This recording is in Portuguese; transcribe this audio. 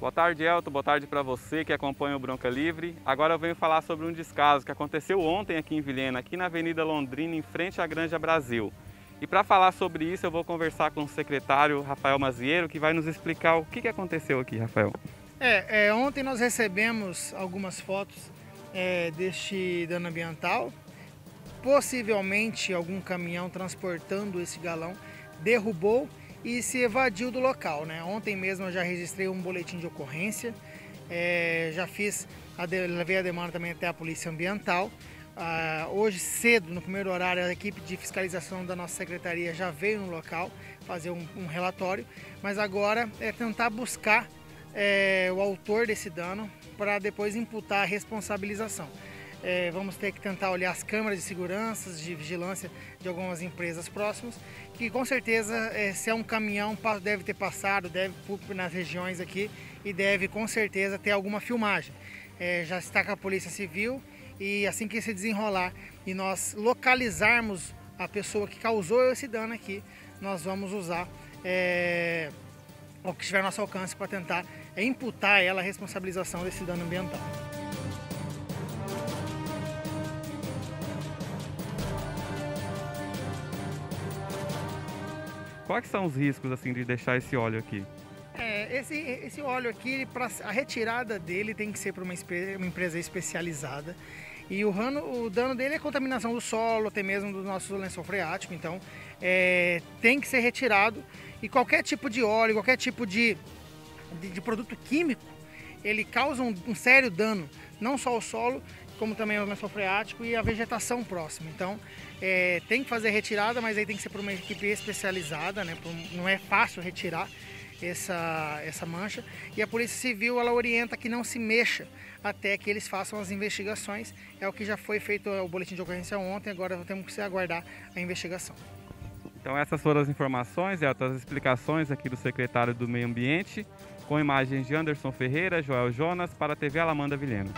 Boa tarde, Elton. Boa tarde para você que acompanha o Bronca Livre. Agora eu venho falar sobre um descaso que aconteceu ontem aqui em Vilhena, aqui na Avenida Londrina, em frente à Granja Brasil. E para falar sobre isso, eu vou conversar com o secretário Rafael Mazieiro, que vai nos explicar o que aconteceu aqui, Rafael. É, é ontem nós recebemos algumas fotos é, deste dano ambiental. Possivelmente algum caminhão transportando esse galão derrubou e se evadiu do local. Né? Ontem mesmo eu já registrei um boletim de ocorrência, é, já fiz, a levei a demanda também até a Polícia Ambiental. Ah, hoje cedo, no primeiro horário, a equipe de fiscalização da nossa secretaria já veio no local fazer um, um relatório, mas agora é tentar buscar é, o autor desse dano para depois imputar a responsabilização. É, vamos ter que tentar olhar as câmeras de segurança, de vigilância de algumas empresas próximas, que com certeza, é, se é um caminhão, deve ter passado, deve nas regiões aqui e deve com certeza ter alguma filmagem. É, já está com a Polícia Civil e assim que se desenrolar e nós localizarmos a pessoa que causou esse dano aqui, nós vamos usar é, o que estiver ao nosso alcance para tentar imputar ela a responsabilização desse dano ambiental. Quais são os riscos assim de deixar esse óleo aqui? É, esse, esse óleo aqui, pra, a retirada dele tem que ser para uma, uma, empresa especializada. E o, rano, o, dano dele é contaminação do solo, até mesmo do nosso lençol freático. Então, é, tem que ser retirado. E qualquer tipo de óleo, qualquer tipo de, de, de produto químico, ele causa um, um sério dano, não só ao solo, como também o lençol freático e a vegetação próxima. Então, é, tem que fazer retirada, mas aí tem que ser por uma equipe especializada, né? não é fácil retirar essa, essa mancha. E a Polícia Civil, ela orienta que não se mexa até que eles façam as investigações. É o que já foi feito o boletim de ocorrência ontem, agora temos que aguardar a investigação. Então essas foram as informações e as explicações aqui do secretário do Meio Ambiente, com imagens de Anderson Ferreira, Joel Jonas, para a TV Alamanda Vilhena.